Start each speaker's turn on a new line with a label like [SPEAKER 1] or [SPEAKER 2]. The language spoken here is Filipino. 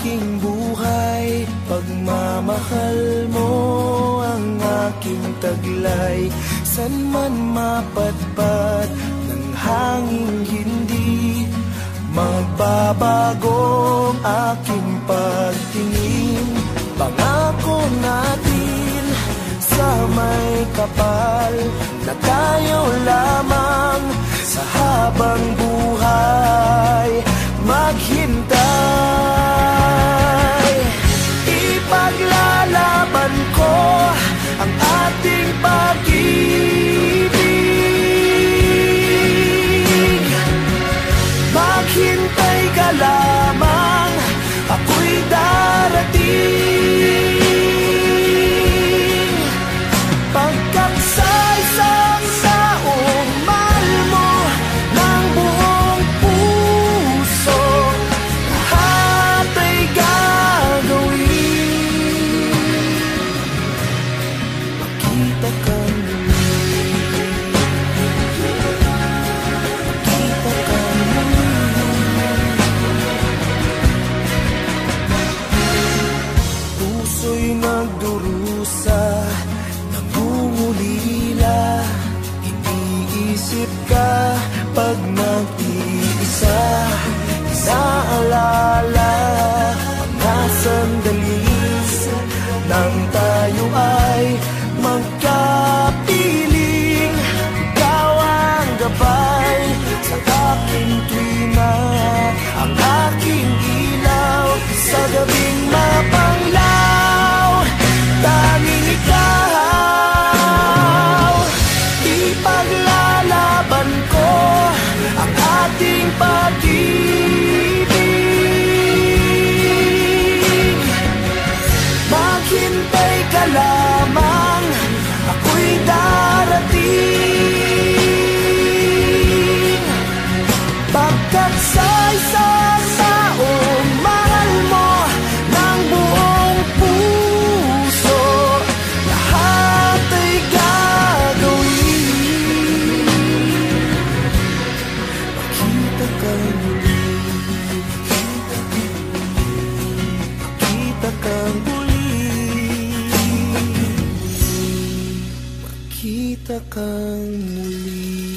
[SPEAKER 1] aking buhay. Pagmamahal mo ang aking taglay. San man mapadpad ng hanging hindi Magbabago aking pagtingin. Pangako natin sa may kapal Na tayo lamang sa habang buhay nagdurusa Nangungulila. Hindi isip ka Pag nag-iisa Inaalala ating pag-ibig. Maghintay ka lamang Makita kang muli